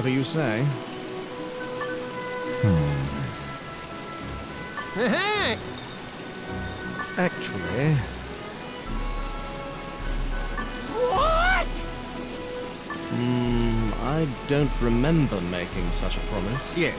Whatever you say. Aha! Actually, What? mm, I don't remember making such a promise. Yes.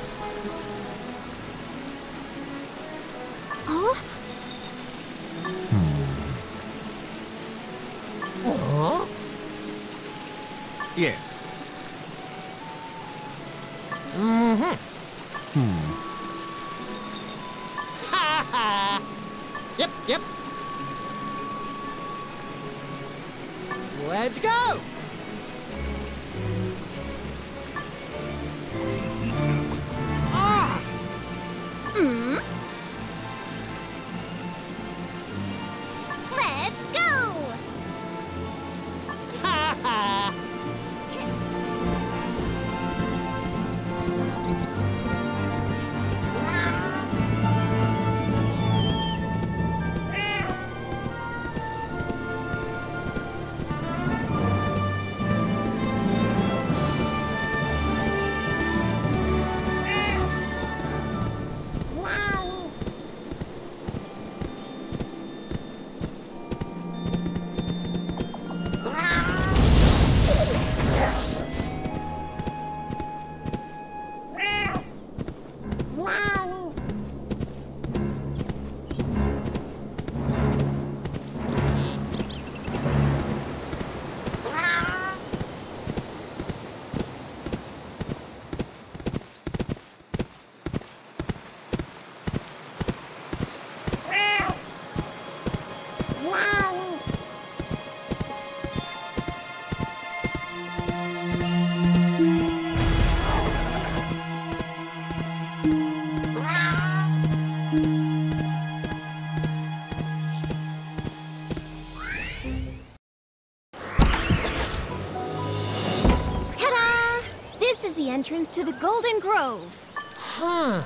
To the Golden Grove. Huh.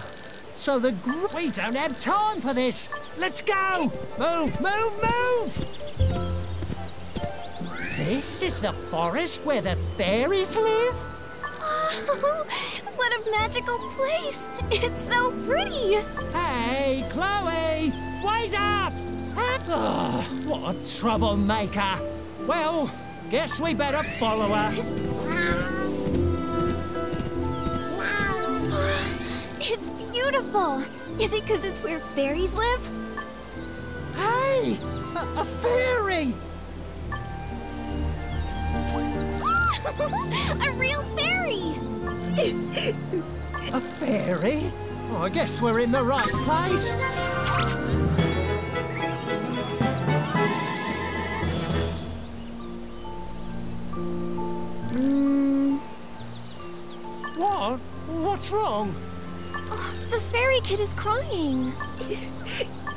So the we don't have time for this. Let's go. Move, move, move. This is the forest where the fairies live. what a magical place! It's so pretty! Hey, Chloe, wait up! Oh, what a troublemaker. Well, guess we better follow her. beautiful! Is it because it's where fairies live? Hey, a, a fairy! a real fairy! A fairy? Oh, I guess we're in the right place. Mm, What? What's wrong? The kid is crying.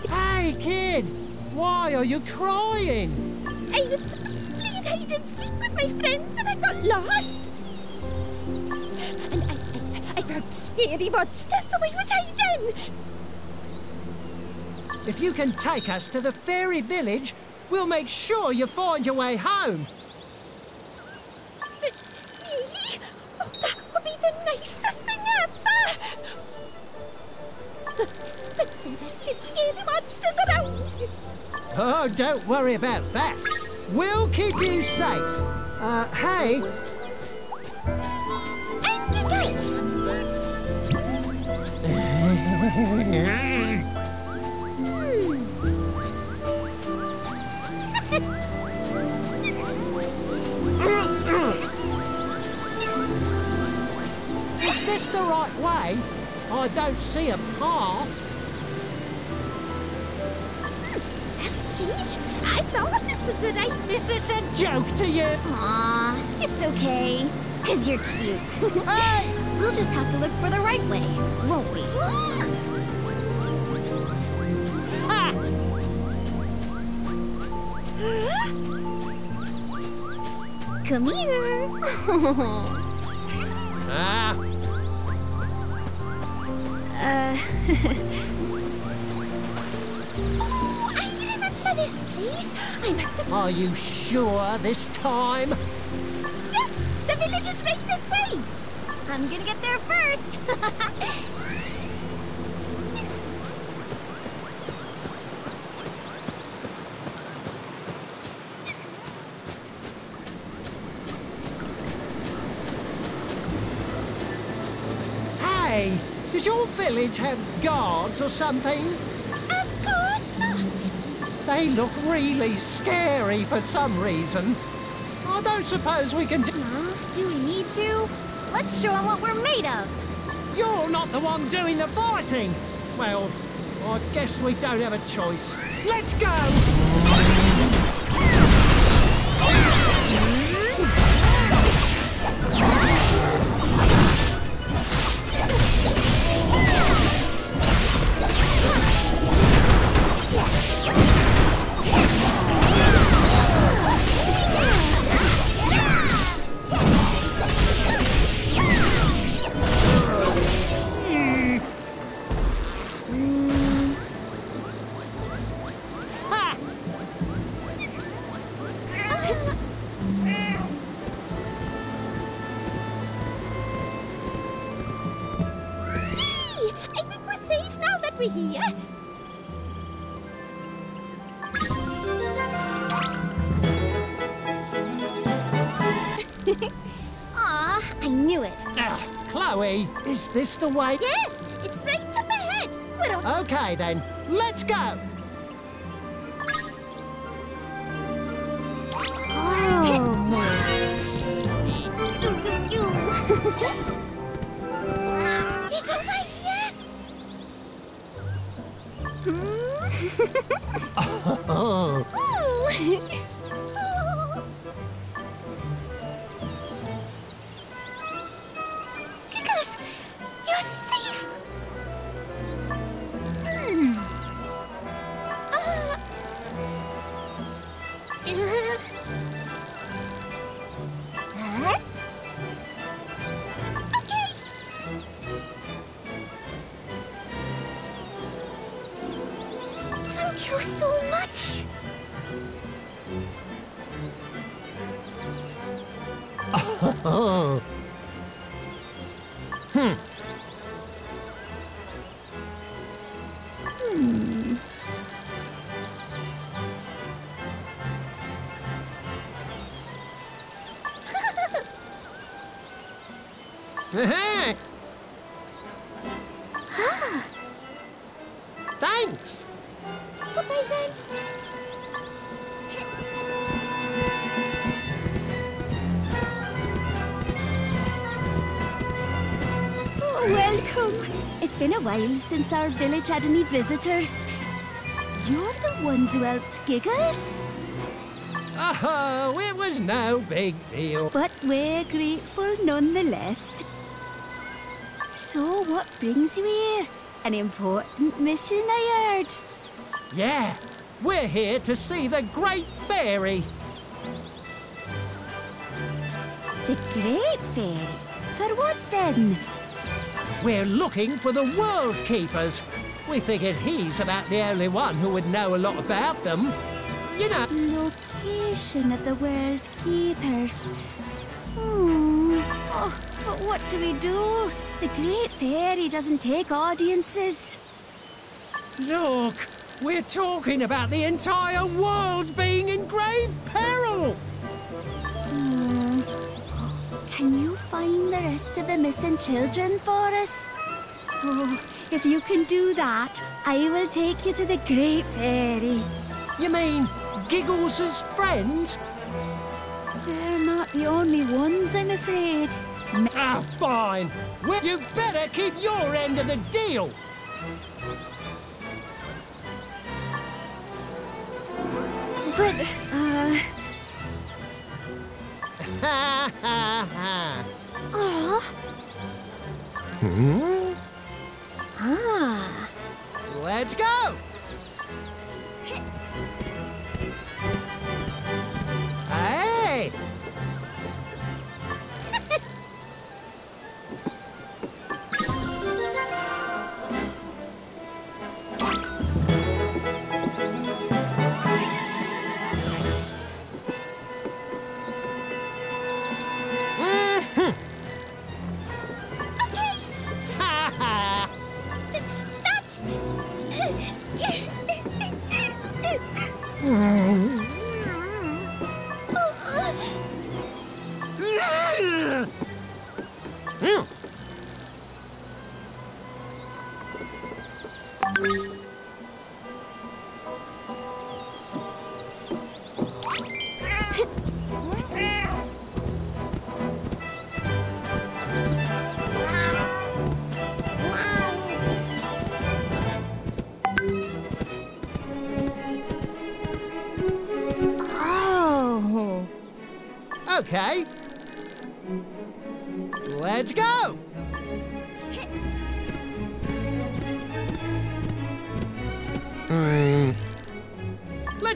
Hey, kid! Why are you crying? I was playing hide and seek with my friends and I got lost. And I, I, I found scary monsters, so I was hiding. If you can take us to the fairy village, we'll make sure you find your way home. Oh, don't worry about that. We'll keep you safe. Uh, hey, is this the right way? I don't see a path. That's strange. I thought this was the right... This is this a joke to you? Aw, it's okay. Cause you're cute. we'll just have to look for the right way, won't we? Ha! Come here. Ah, uh, this place. I must have... are you sure this time? Yeah, the village is right this way. I'm gonna get there first. Hey, does your village have guards or something? Of course not. They look really scary for some reason. I don't suppose we can do... Do we need to? Let's show them what we're made of. You're not the one doing the fighting! Well, I guess we don't have a choice. Let's go! Is this the way? Yes, it's right up ahead. We're on... Okay then, let's go! Thanks! Bye-bye then. Oh, welcome. It's been a while since our village had any visitors. You're the ones who helped Giggles, Oh, it was no big deal. but we're grateful nonetheless. So, what brings you here? An important mission, I heard. Yeah, we're here to see the Great Fairy. The Great Fairy. For what then? We're looking for the World Keepers. We figured he's about the only one who would know a lot about them. You know, Location of the World Keepers. Hmm. Oh, but what do we do? The Great Fairy doesn't take audiences. look, we're talking about the entire world being in grave peril. Hmm. Can you find the rest of the missing children for us? Oh, if you can do that, I will take you to the Great Fairy. You mean Giggles's friends? They're not the only ones, I'm afraid. Ah, fine. Well, you better keep your end of the deal. But, uh, Ha ha ha. Hmm? Ah. Let's go! Hey!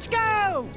Let's go!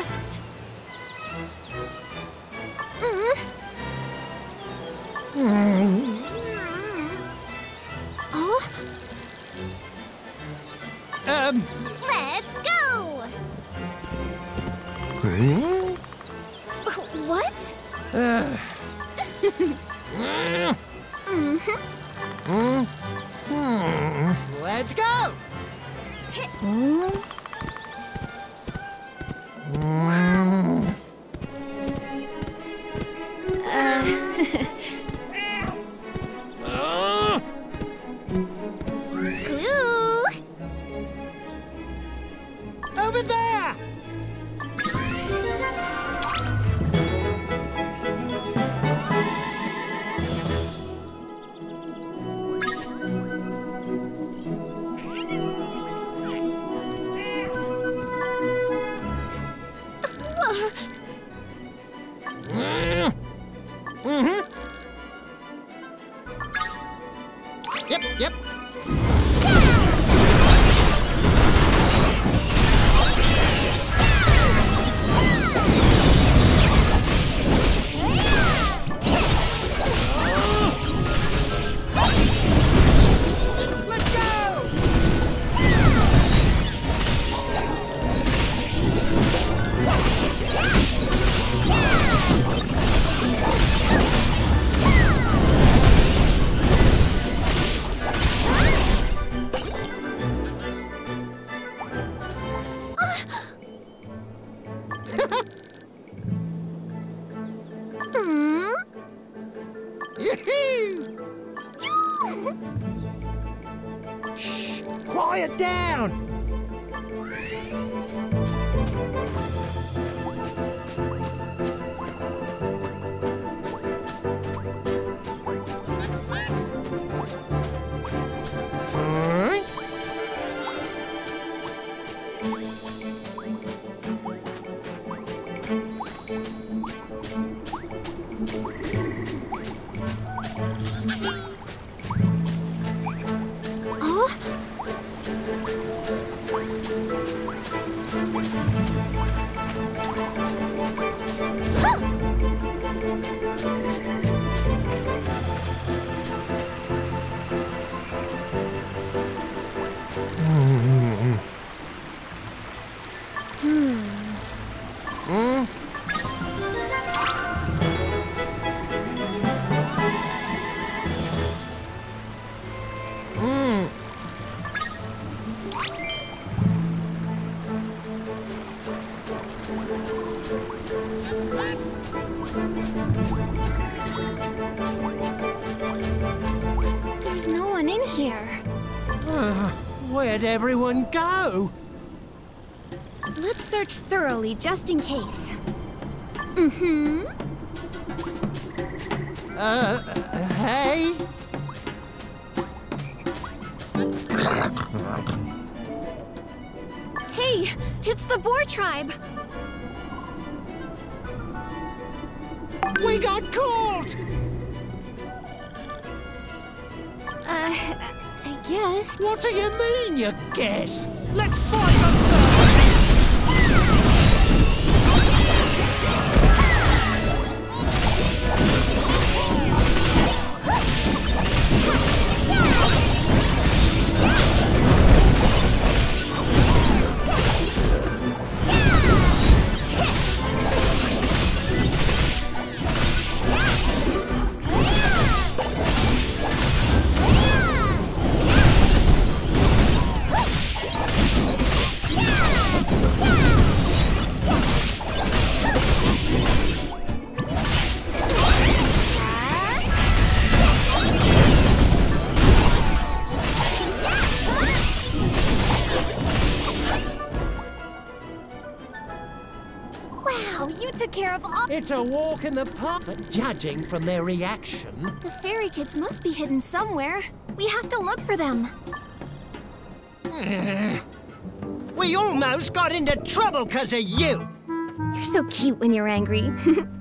ます。Mm. There's no one in here. Uh, where'd everyone go? Let's search thoroughly, just in case. Mm-hmm. Uh, uh hey? It's the Boar tribe. We got caught! Uh, I guess. What do you mean, you guess? Let's fight a walk in the park, but judging from their reaction, The fairy kids must be hidden somewhere. We have to look for them. we almost got into trouble because of you. You're so cute when you're angry.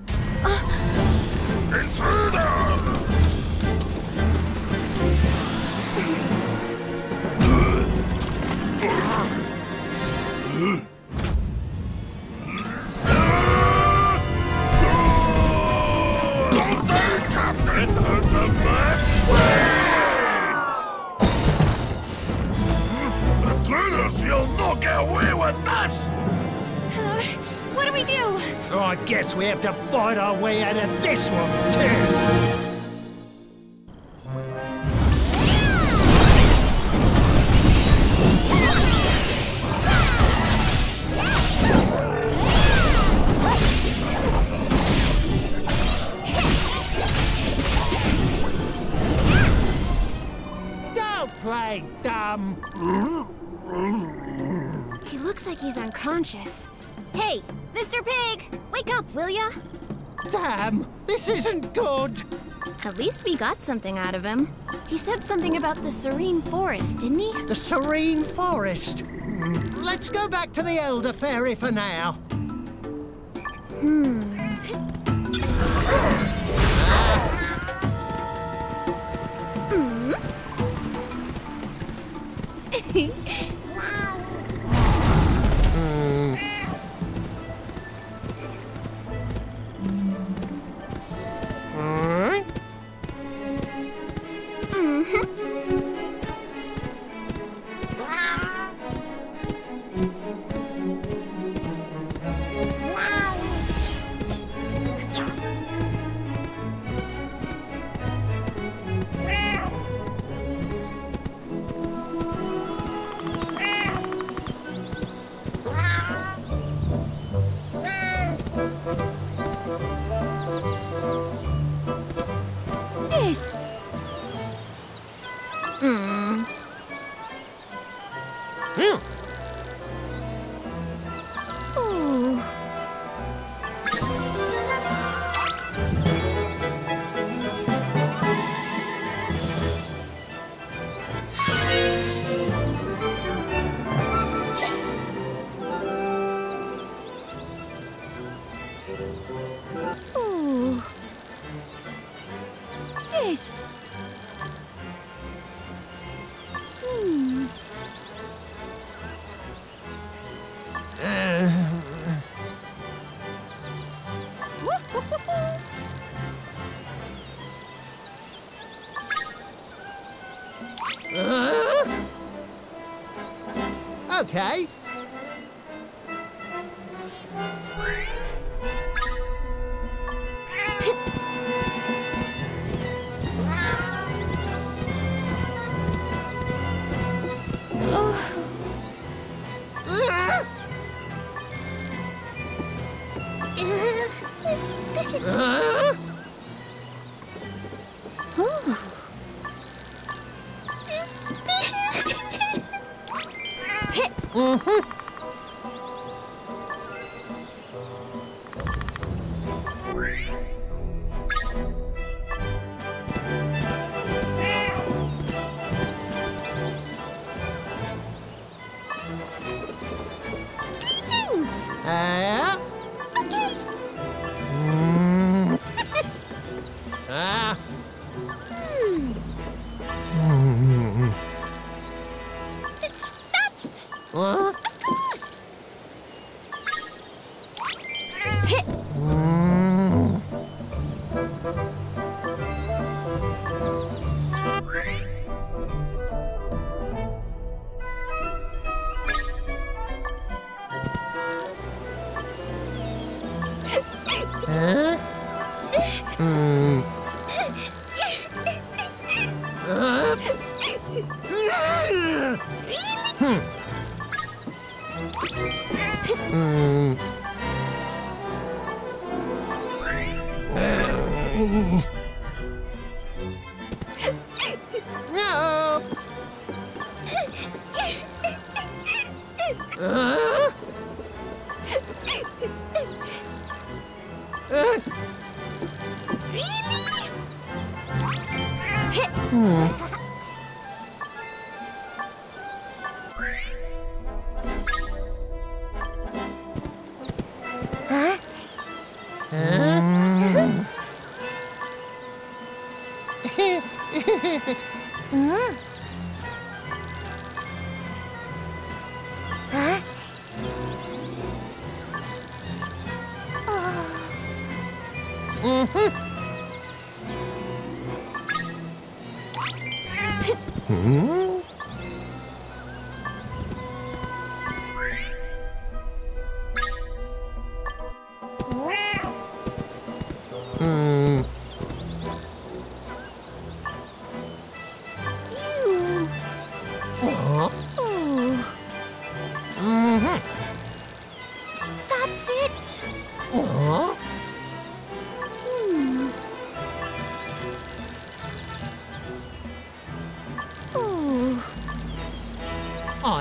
out At least we got something out of him. He said something about the serene forest, didn't he? The serene forest. Hmm, Let's go back to the Elder Fairy for now. This. Okay. うん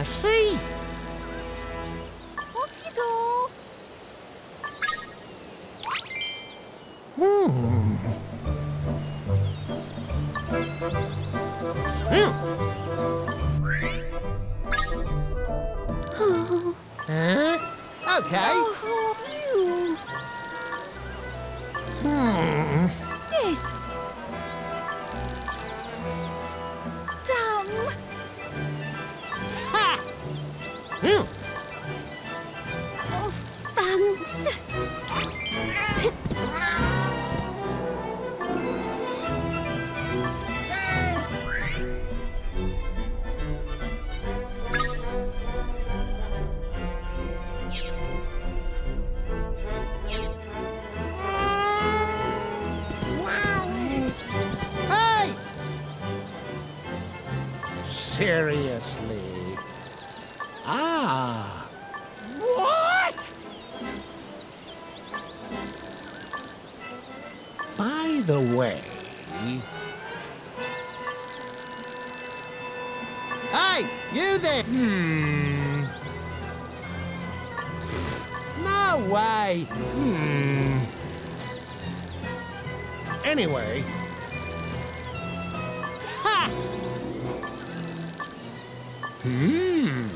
Sim. the way... Hey, you there! Hmm. No way! Hmm. Anyway... Ha! Hmm.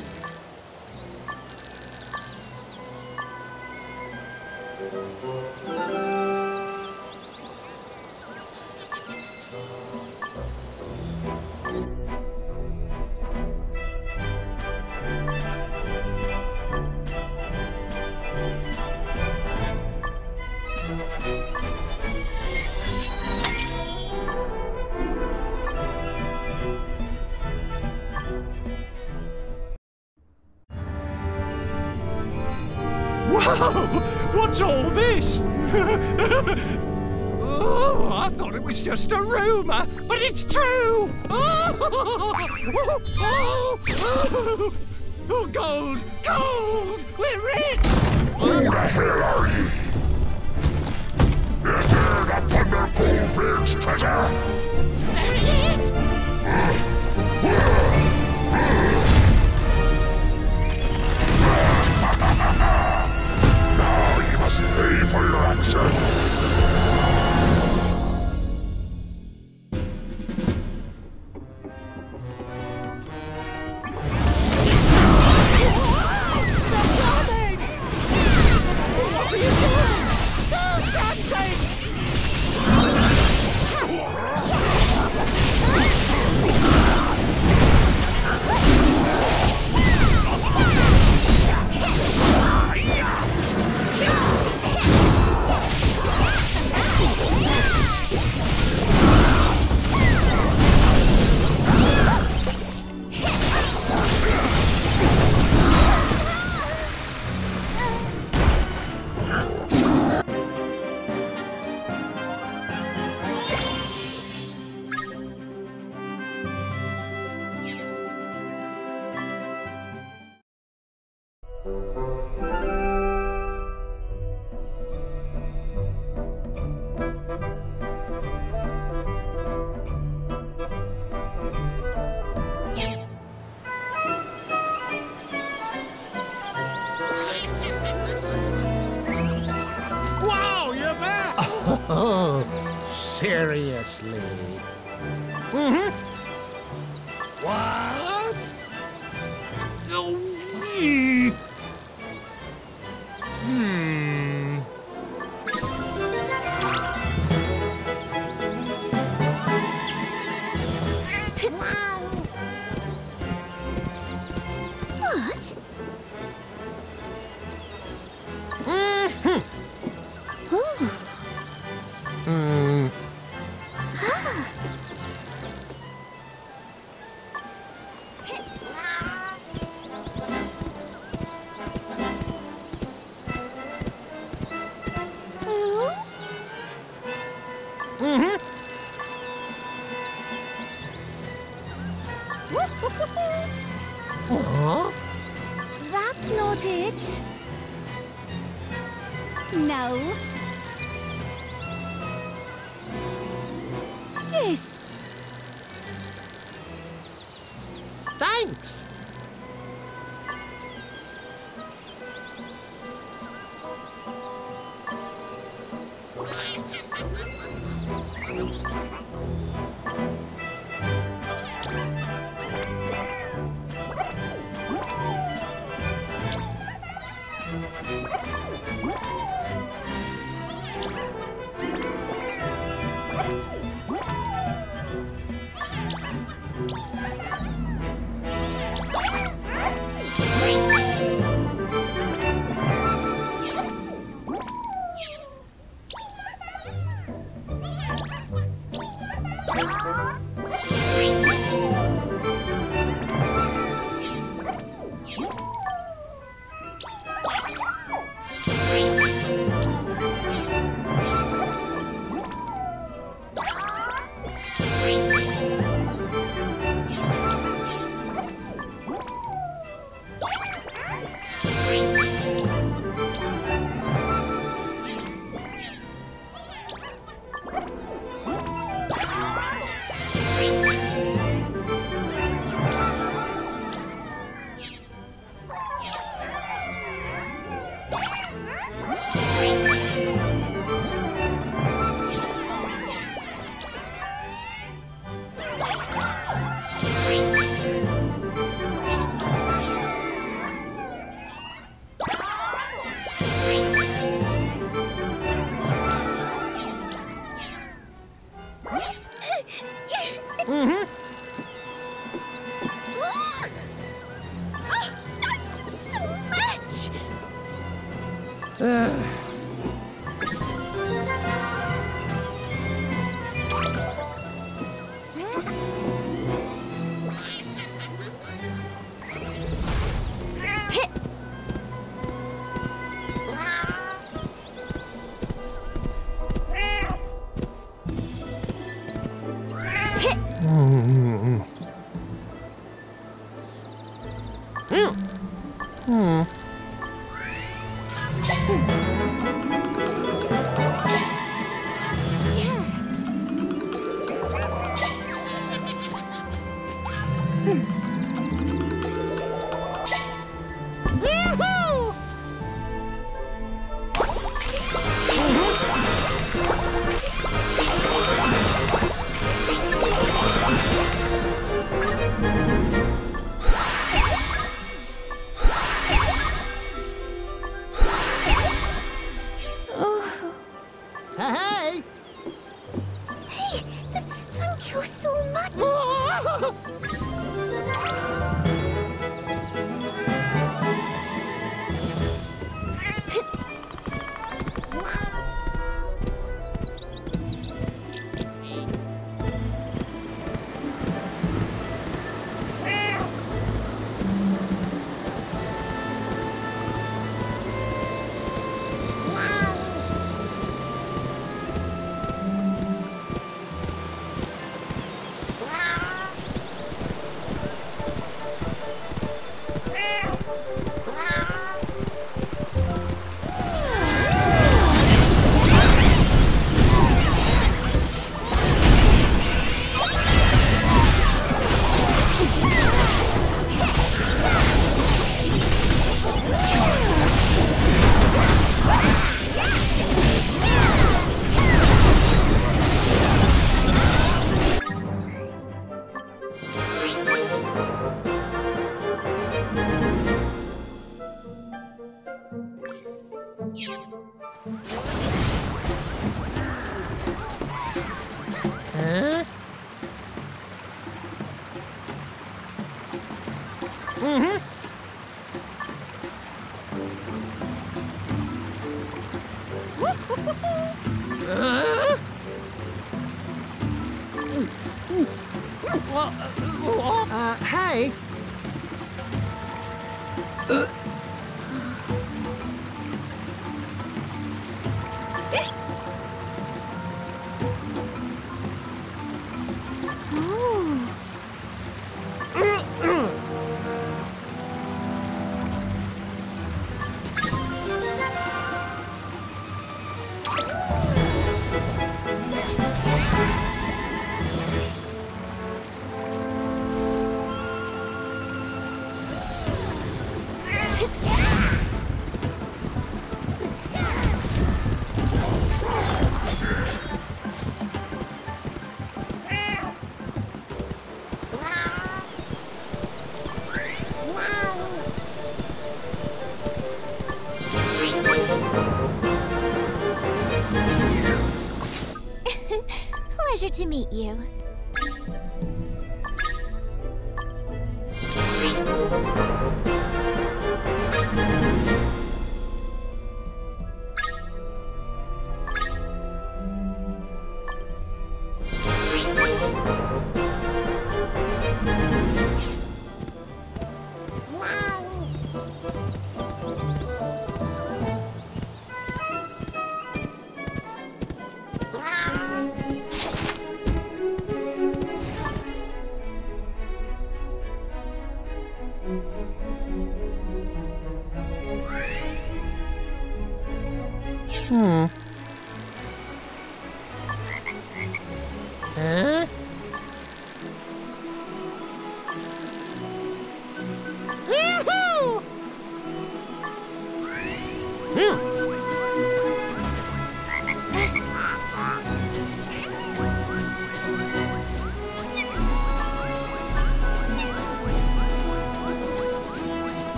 What? Oh, Oh!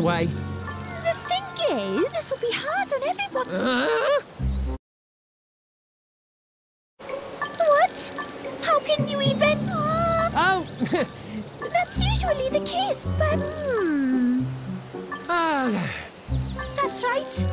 Anyway. The thing is, this will be hard on everyone. Uh, What? How can you even... Oh, oh! that's usually the case, but... Hmm... Ah, That's right.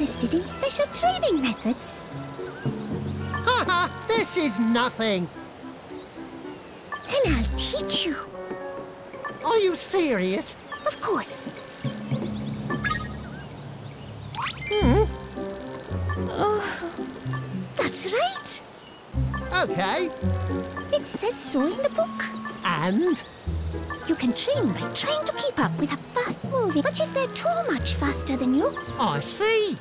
Interested in special training methods? haha, this is nothing. Then I'll teach you. Are you serious? Of course. Hmm? Oh, that's right. Okay. It says so in the book. And? You can train by trying to keep up with a fast moving. But if they're too much faster than you, I see.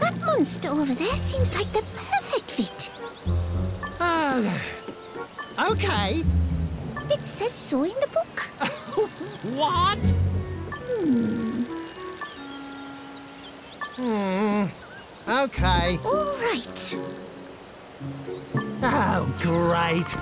that monster over there seems like the perfect fit. Oh, okay. It says so in the book. What? Hmm. Okay. All right. Oh, great.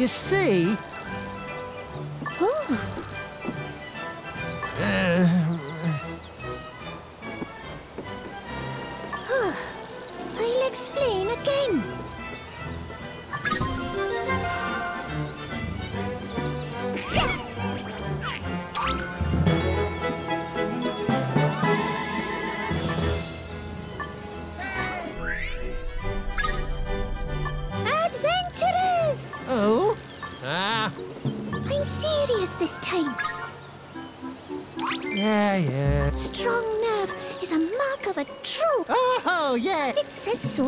You see,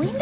It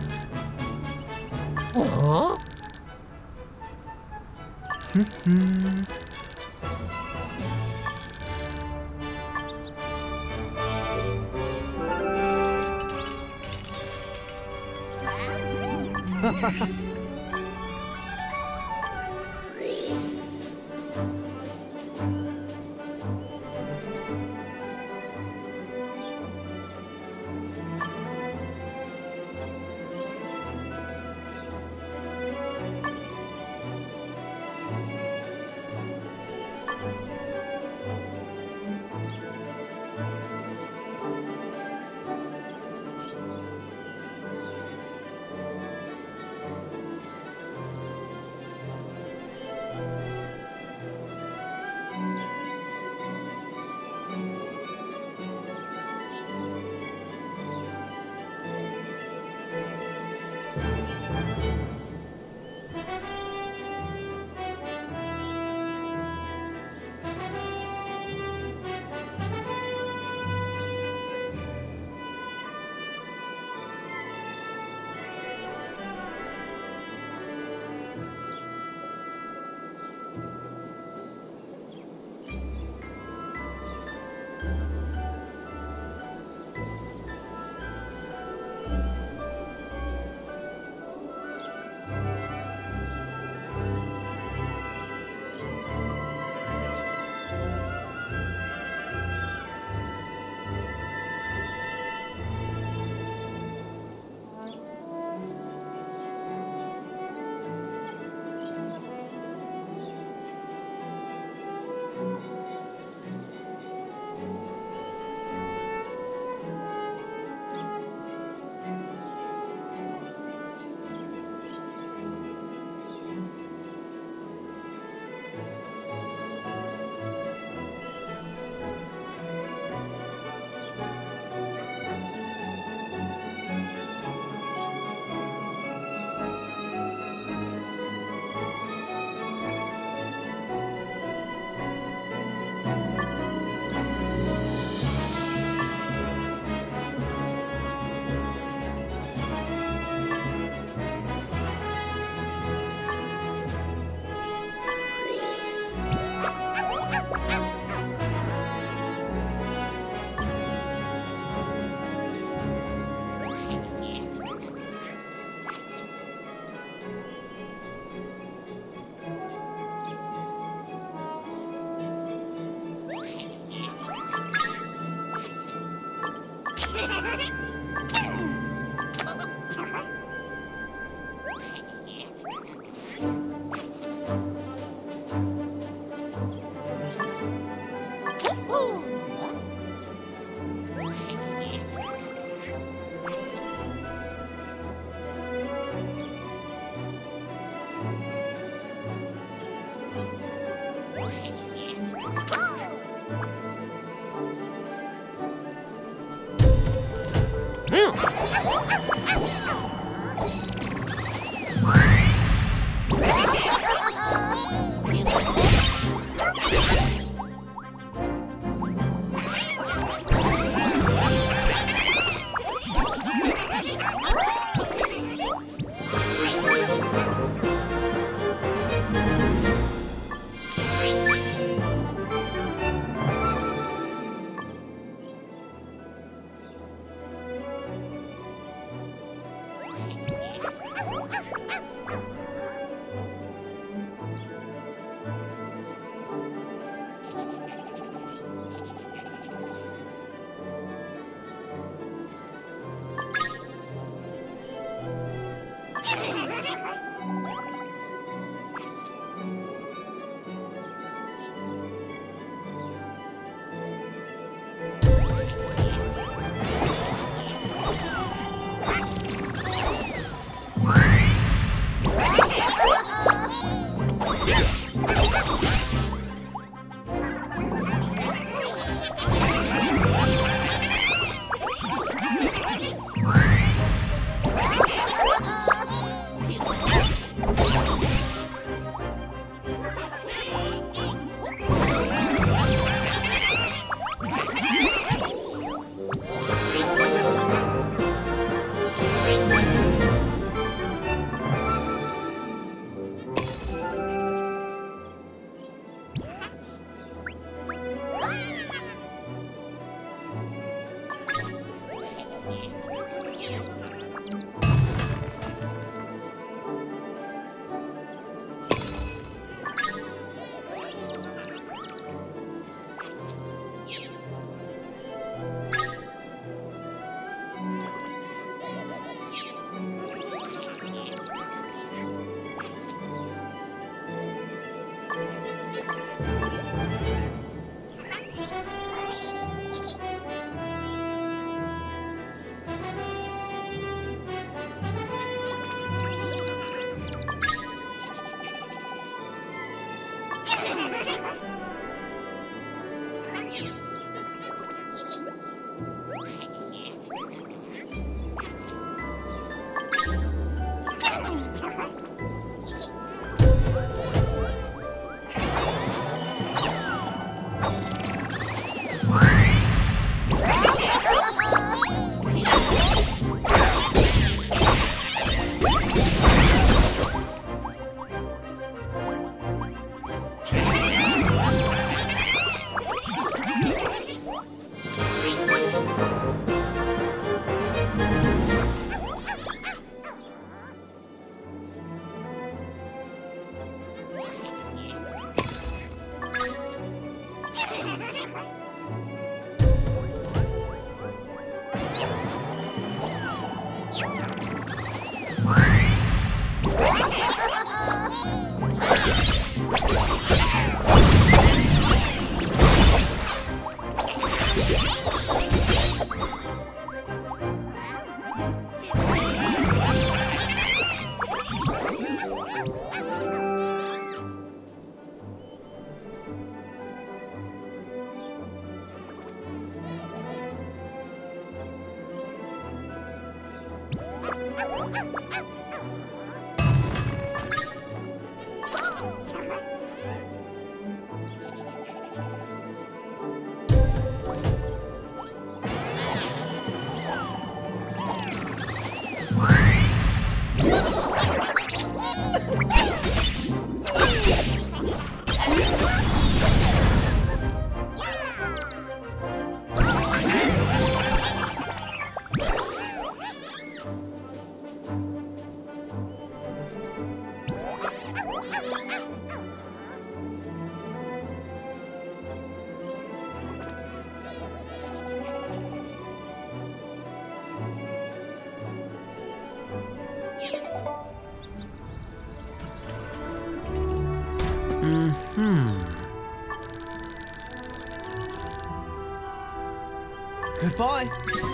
Goodbye.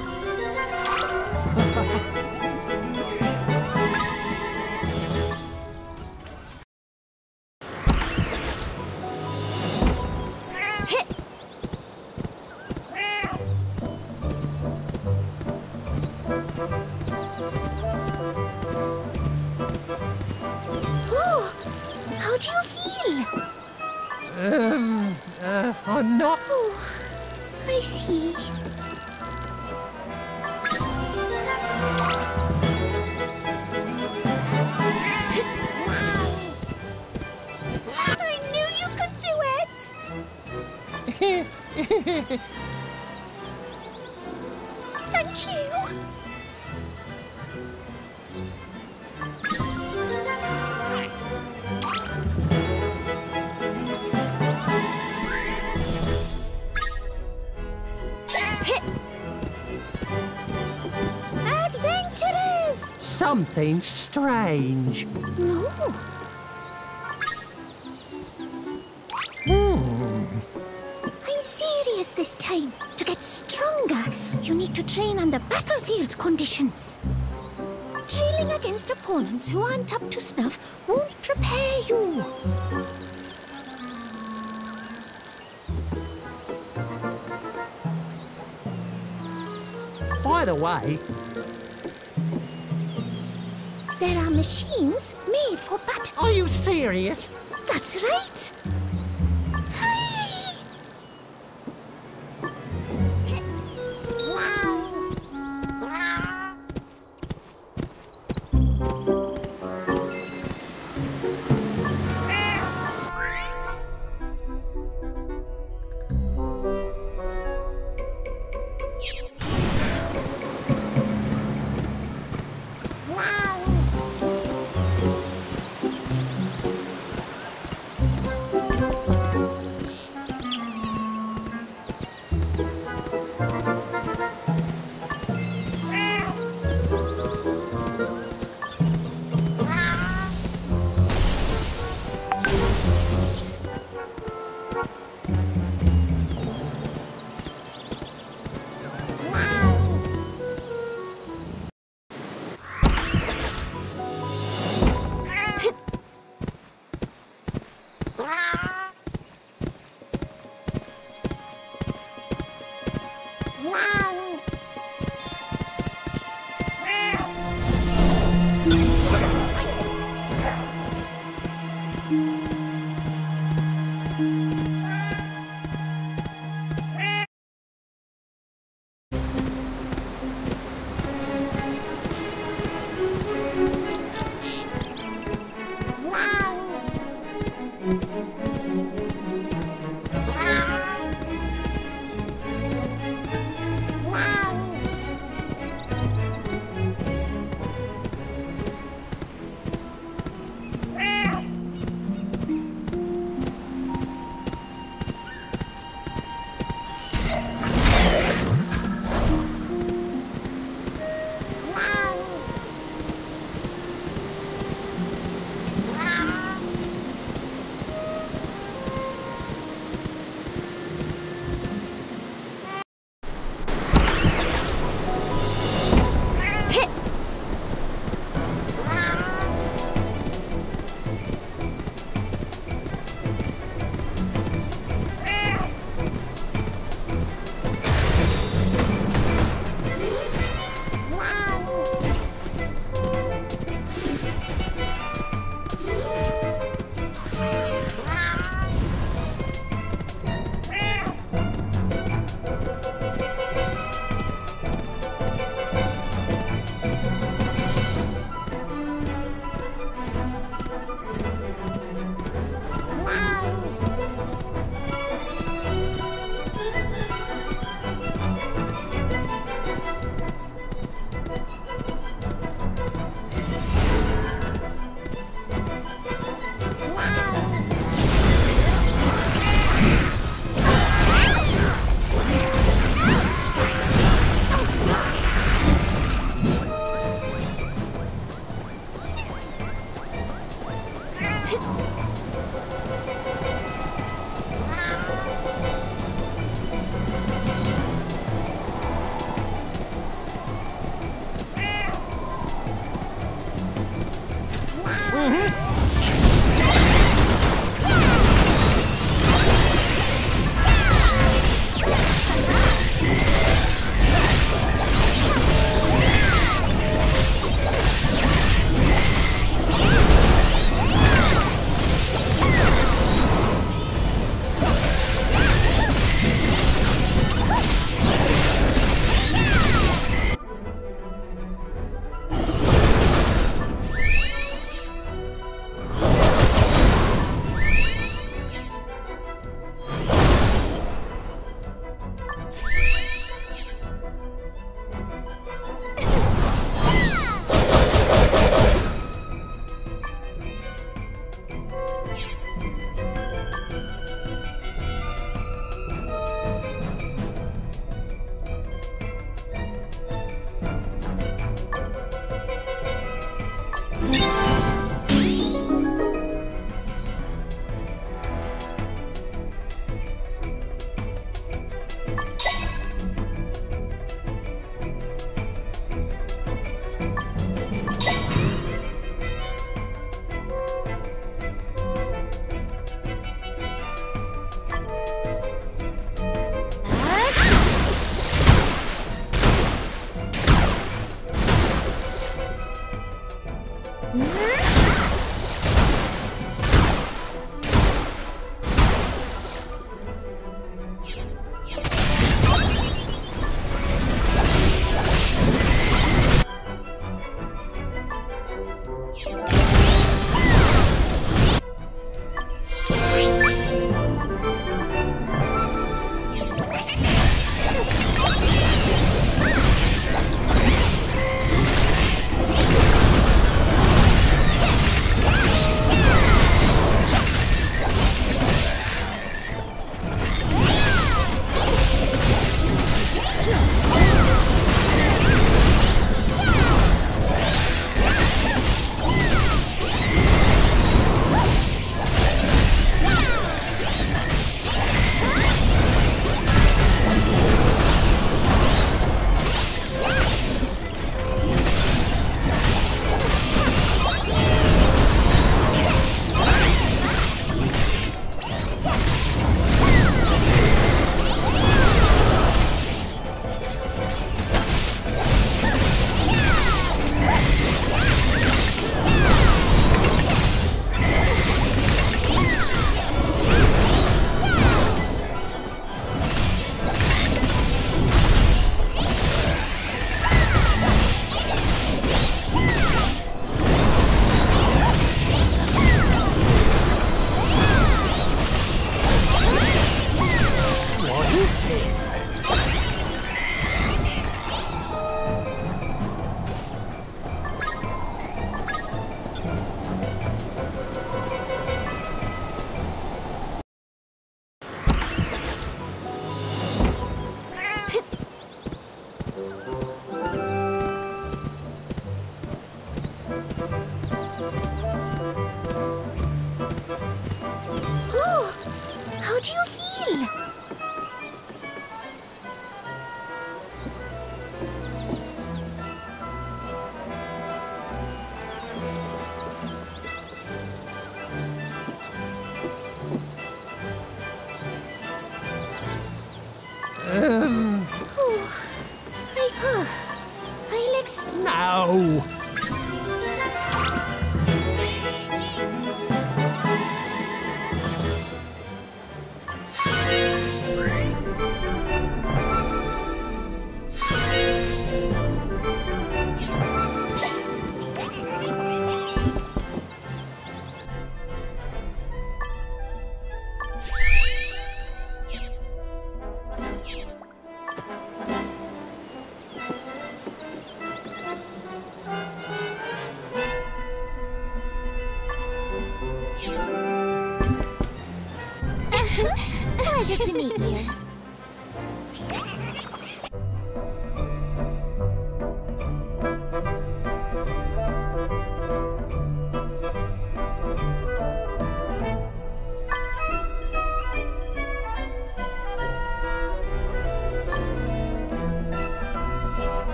Something strange. No. Hmm. I'm serious this time. To get stronger, you need to train under battlefield conditions. Drilling against opponents who aren't up to snuff won't prepare you. By the way, for are you serious? That's right.